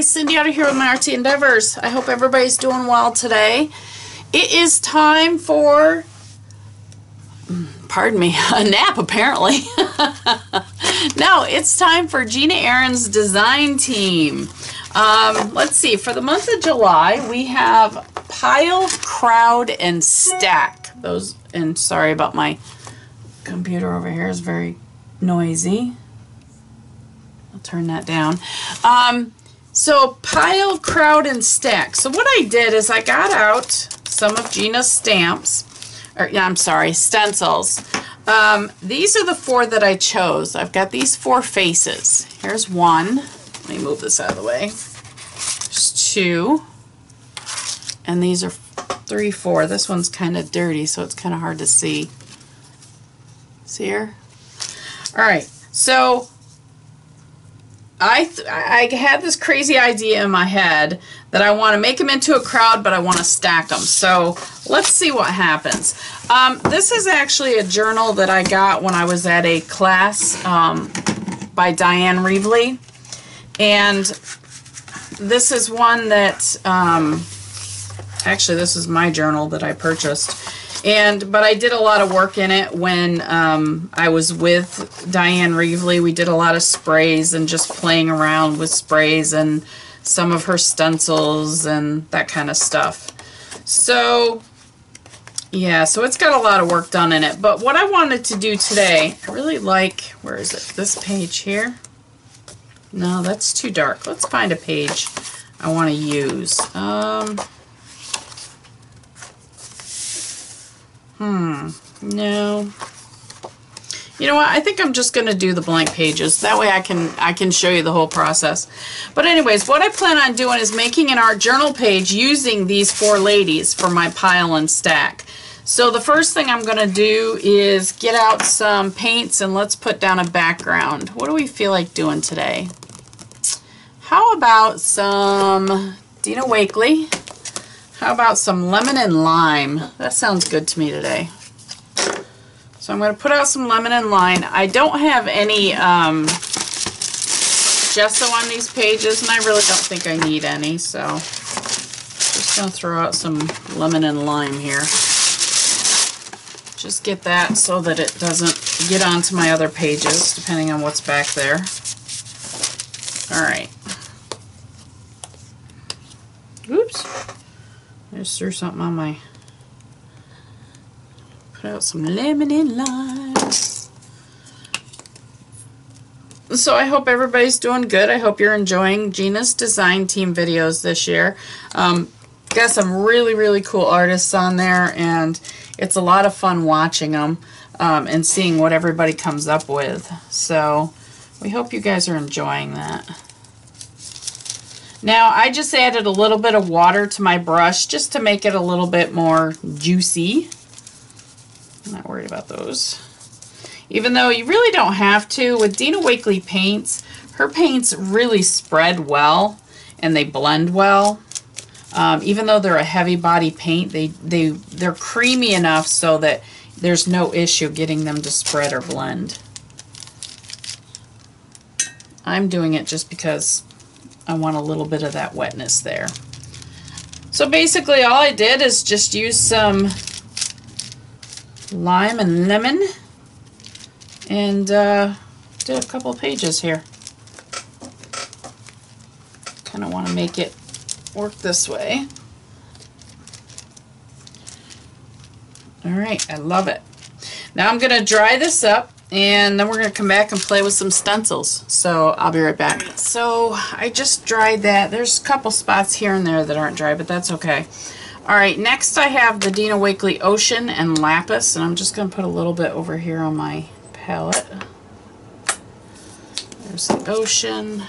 guys, Cindy Utter here with my Artsy Endeavors. I hope everybody's doing well today. It is time for, pardon me, a nap apparently. no, it's time for Gina Ahrens design team. Um, let's see, for the month of July, we have Pile, Crowd, and Stack. Those, and sorry about my computer over here is very noisy. I'll turn that down. Um, so pile, crowd, and stack. So what I did is I got out some of Gina's stamps, or yeah, I'm sorry, stencils. Um, these are the four that I chose. I've got these four faces. Here's one. Let me move this out of the way. There's two. And these are three, four. This one's kind of dirty, so it's kind of hard to see. See here? All right, so I, I had this crazy idea in my head that I want to make them into a crowd, but I want to stack them. So let's see what happens. Um, this is actually a journal that I got when I was at a class um, by Diane Reevely. And this is one that, um, actually this is my journal that I purchased. And but I did a lot of work in it when um, I was with Diane Reevely. We did a lot of sprays and just playing around with sprays and some of her stencils and that kind of stuff. So yeah, so it's got a lot of work done in it. But what I wanted to do today, I really like, where is it? This page here? No, that's too dark. Let's find a page I want to use. Um, Hmm, no. You know what? I think I'm just going to do the blank pages. That way I can I can show you the whole process. But anyways, what I plan on doing is making an art journal page using these four ladies for my pile and stack. So the first thing I'm going to do is get out some paints and let's put down a background. What do we feel like doing today? How about some Dina Wakley? How about some lemon and lime? That sounds good to me today. So I'm going to put out some lemon and lime. I don't have any um, gesso on these pages, and I really don't think I need any, so just going to throw out some lemon and lime here. Just get that so that it doesn't get onto my other pages, depending on what's back there. All right. Oops. I just threw something on my... Put out some lemon and lime. So I hope everybody's doing good. I hope you're enjoying Gina's design team videos this year. Um, got some really, really cool artists on there, and it's a lot of fun watching them um, and seeing what everybody comes up with. So we hope you guys are enjoying that. Now I just added a little bit of water to my brush just to make it a little bit more juicy. I'm not worried about those. Even though you really don't have to, with Dina Wakley paints, her paints really spread well and they blend well. Um, even though they're a heavy body paint, they, they, they're creamy enough so that there's no issue getting them to spread or blend. I'm doing it just because I want a little bit of that wetness there. So basically all I did is just use some lime and lemon and uh, did a couple pages here. Kind of want to make it work this way. All right, I love it. Now I'm going to dry this up and then we're going to come back and play with some stencils. So I'll be right back. So I just dried that. There's a couple spots here and there that aren't dry, but that's okay. All right, next I have the Dina Wakley Ocean and Lapis, and I'm just going to put a little bit over here on my palette. There's the Ocean.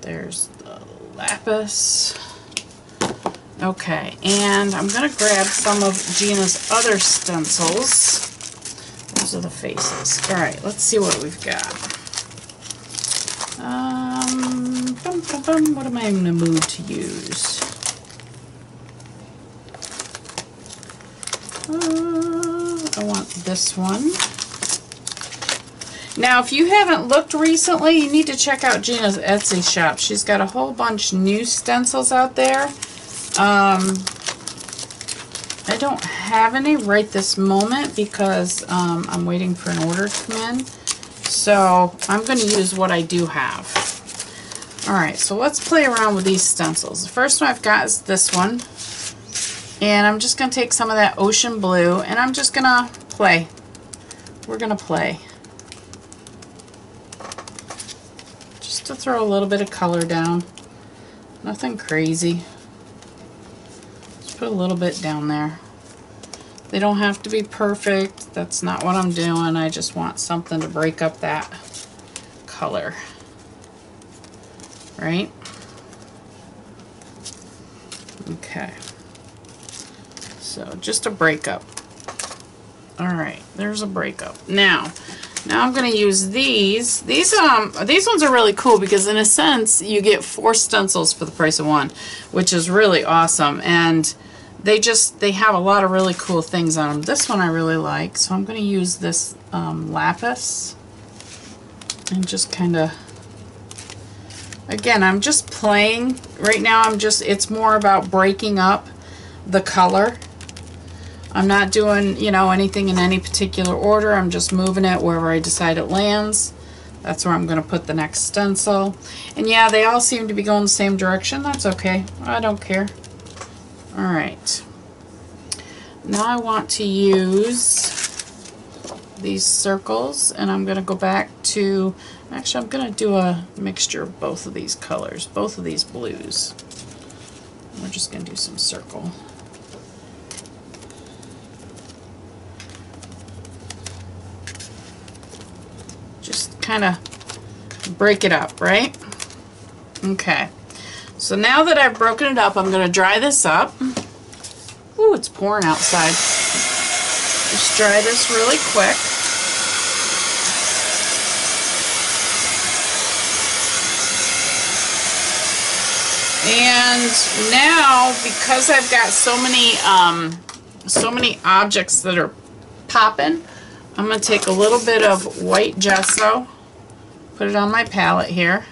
There's the Lapis. Okay, and I'm going to grab some of Gina's other stencils. Those are the faces. All right, let's see what we've got. Um, bum, bum, bum, what am I in the mood to use? Uh, I want this one. Now, if you haven't looked recently, you need to check out Gina's Etsy shop. She's got a whole bunch new stencils out there. Um, I don't have any right this moment because um, I'm waiting for an order to come in. So I'm going to use what I do have. Alright, so let's play around with these stencils. The first one I've got is this one. And I'm just going to take some of that ocean blue and I'm just going to play. We're going to play. Just to throw a little bit of color down. Nothing crazy. Just put a little bit down there. They don't have to be perfect. That's not what I'm doing. I just want something to break up that color. Right? Okay. So just a breakup. Alright, there's a breakup. Now, now I'm going to use these. These um these ones are really cool because in a sense you get four stencils for the price of one, which is really awesome. And they just they have a lot of really cool things on them. This one I really like, so I'm going to use this um, lapis and just kind of again I'm just playing right now. I'm just it's more about breaking up the color I'm not doing, you know, anything in any particular order. I'm just moving it wherever I decide it lands. That's where I'm going to put the next stencil. And yeah, they all seem to be going the same direction. That's okay. I don't care. All right. Now I want to use these circles and I'm going to go back to, actually I'm going to do a mixture of both of these colors, both of these blues. We're just going to do some circle. Just kind of break it up, right? Okay. So now that I've broken it up, I'm going to dry this up. Ooh, it's pouring outside. Just dry this really quick. And now, because I've got so many, um, so many objects that are popping, I'm going to take a little bit of white gesso put it on my palette here.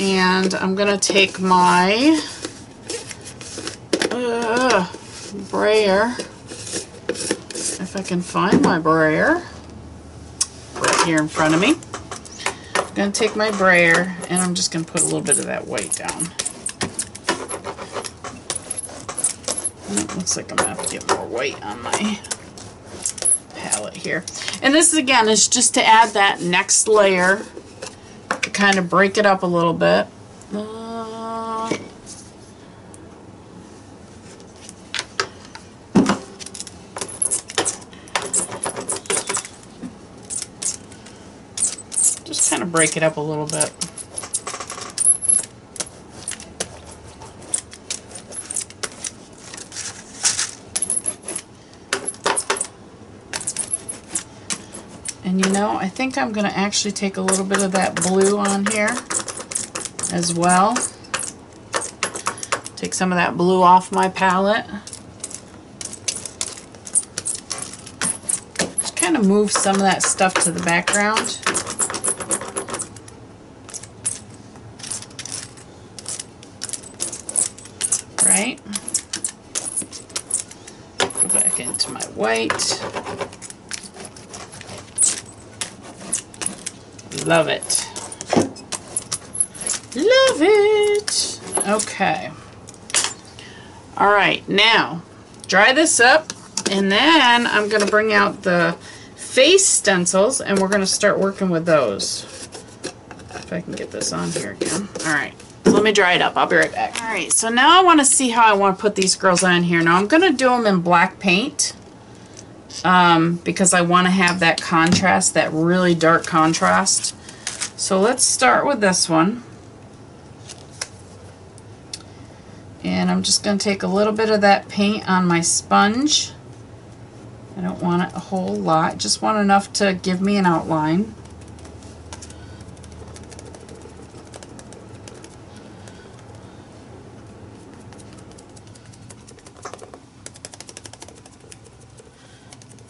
And I'm going to take my uh, brayer, if I can find my brayer, right here in front of me. I'm going to take my brayer and I'm just going to put a little bit of that white down. it looks like I'm going to have to get more white on my palette here. And this again is just to add that next layer to kind of break it up a little bit. Uh, just kind of break it up a little bit. You know, I think I'm going to actually take a little bit of that blue on here as well. Take some of that blue off my palette. Just kind of move some of that stuff to the background. Right? Go back into my white. Love it. Love it. Okay. All right, now dry this up and then I'm going to bring out the face stencils and we're going to start working with those. If I can get this on here again. All right. Let me dry it up. I'll be right back. All right, so now I want to see how I want to put these girls on here. Now I'm going to do them in black paint um, because I want to have that contrast, that really dark contrast. So let's start with this one. And I'm just going to take a little bit of that paint on my sponge. I don't want it a whole lot, just want enough to give me an outline.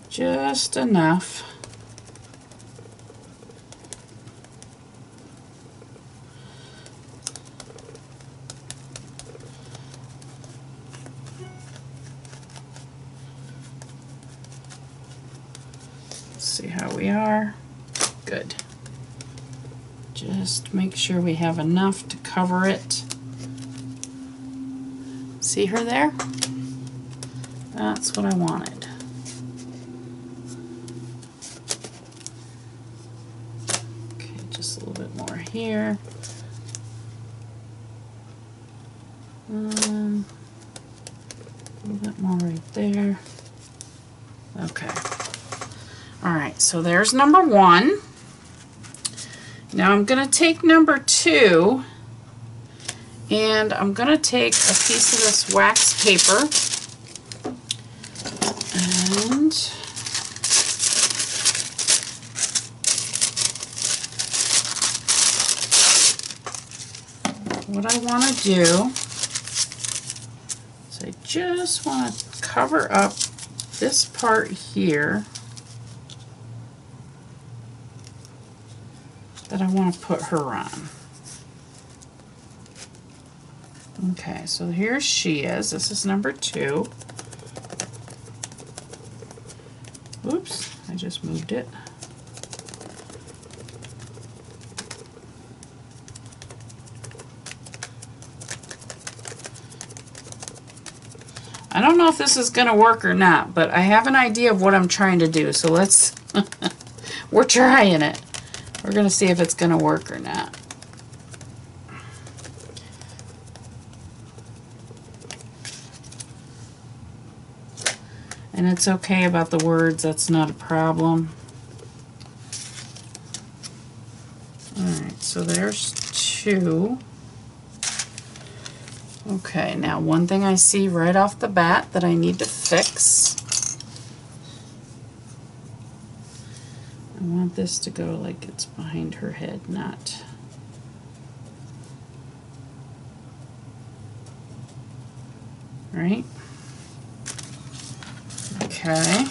Just enough. see how we are. Good. Just make sure we have enough to cover it. See her there? That's what I wanted. Okay, just a little bit more here. Um, a little bit more right there. Okay. All right, so there's number one. Now I'm going to take number two and I'm going to take a piece of this wax paper and what I want to do is I just want to cover up this part here that I want to put her on. Okay, so here she is. This is number two. Oops, I just moved it. I don't know if this is going to work or not, but I have an idea of what I'm trying to do, so let's, we're trying it. We're going to see if it's going to work or not. And it's okay about the words, that's not a problem. Alright, so there's two. Okay, now one thing I see right off the bat that I need to fix I want this to go like it's behind her head, not... Right? Okay.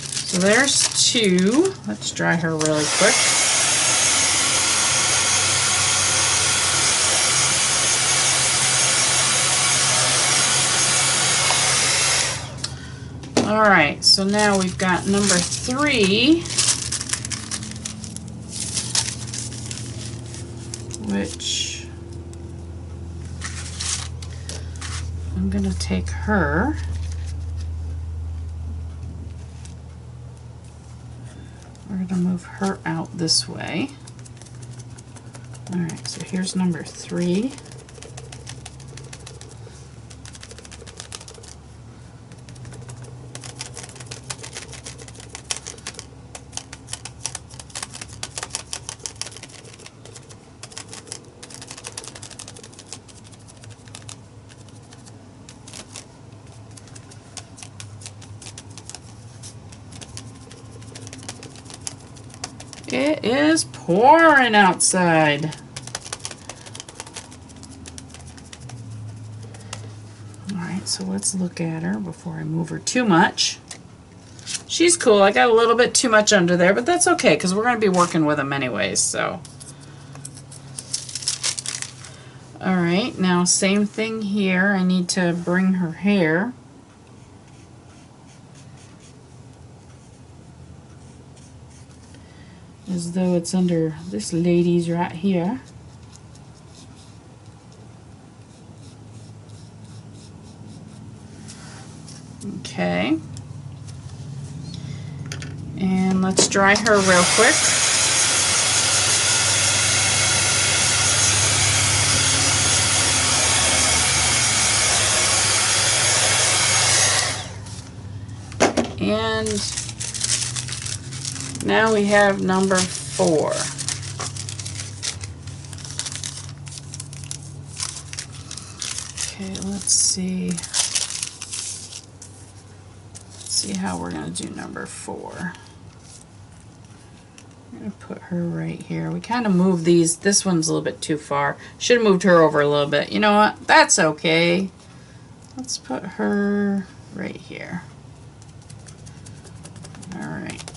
So there's two. Let's dry her really quick. All right, so now we've got number three. Which I'm going to take her. We're going to move her out this way. Alright so here's number three It is outside. Alright, so let's look at her before I move her too much. She's cool. I got a little bit too much under there, but that's okay because we're going to be working with them anyways, so. Alright, now same thing here. I need to bring her hair as though it's under this lady's right here. Okay. And let's dry her real quick. And now we have number four. Okay, let's see. Let's see how we're going to do number four. I'm going to put her right here. We kind of moved these. This one's a little bit too far. Should have moved her over a little bit. You know what? That's okay. Let's put her right here. All right.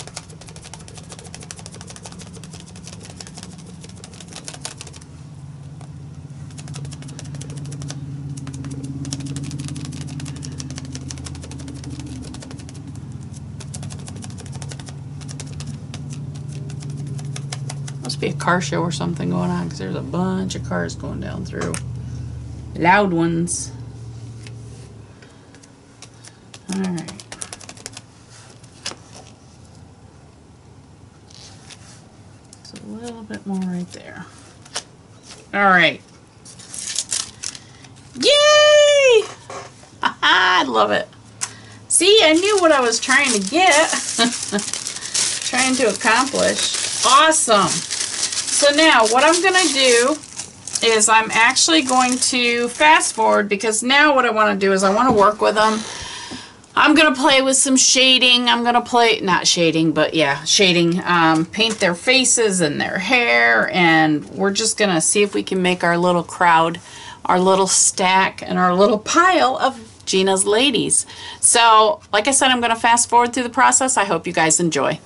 Be a car show or something going on because there's a bunch of cars going down through. Loud ones. All right. It's a little bit more right there. All right. Yay! I love it. See, I knew what I was trying to get. trying to accomplish. Awesome. So now what I'm going to do is I'm actually going to fast forward because now what I want to do is I want to work with them. I'm going to play with some shading. I'm going to play, not shading, but yeah, shading. Um, paint their faces and their hair. And we're just going to see if we can make our little crowd, our little stack, and our little pile of Gina's ladies. So, like I said, I'm going to fast forward through the process. I hope you guys enjoy.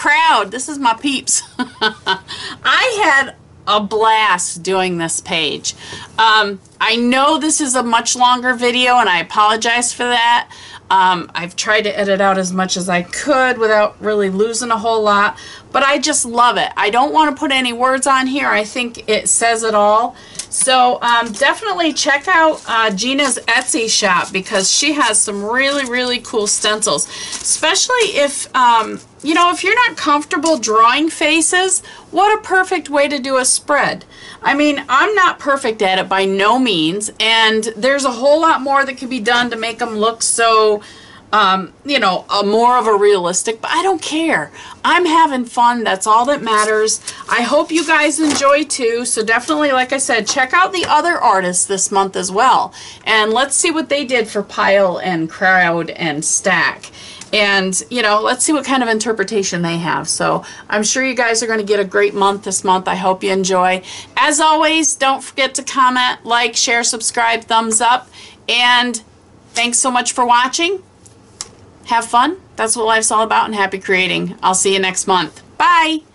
Crowd. This is my peeps. I had a blast doing this page. Um, I know this is a much longer video, and I apologize for that. Um, I've tried to edit out as much as I could without really losing a whole lot, but I just love it. I don't want to put any words on here. I think it says it all. So um, definitely check out uh, Gina's Etsy shop because she has some really, really cool stencils, especially if, um, you know, if you're not comfortable drawing faces, what a perfect way to do a spread. I mean, I'm not perfect at it by no means, and there's a whole lot more that could be done to make them look so um, you know, a more of a realistic, but I don't care. I'm having fun. That's all that matters. I hope you guys enjoy too. So definitely, like I said, check out the other artists this month as well. And let's see what they did for Pile and Crowd and Stack. And, you know, let's see what kind of interpretation they have. So I'm sure you guys are going to get a great month this month. I hope you enjoy. As always, don't forget to comment, like, share, subscribe, thumbs up. And thanks so much for watching have fun. That's what life's all about and happy creating. I'll see you next month. Bye.